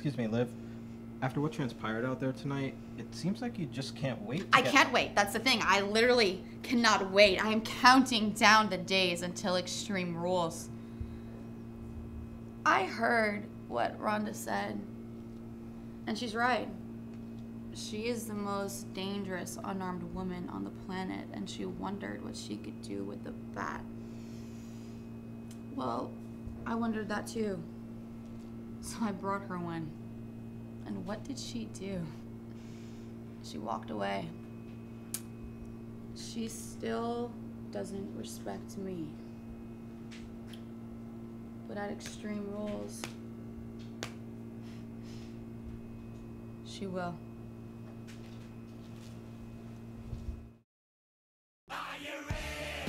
excuse me, Liv. After what transpired out there tonight, it seems like you just can't wait. to I get- can't wait. That's the thing. I literally cannot wait. I am counting down the days until Extreme Rules. I heard what Ronda said, and she's right. She is the most dangerous unarmed woman on the planet, and she wondered what she could do with the bat. Well, I wondered that too. So I brought her one. And what did she do? She walked away. She still doesn't respect me. But at Extreme Rules, she will. Are you ready?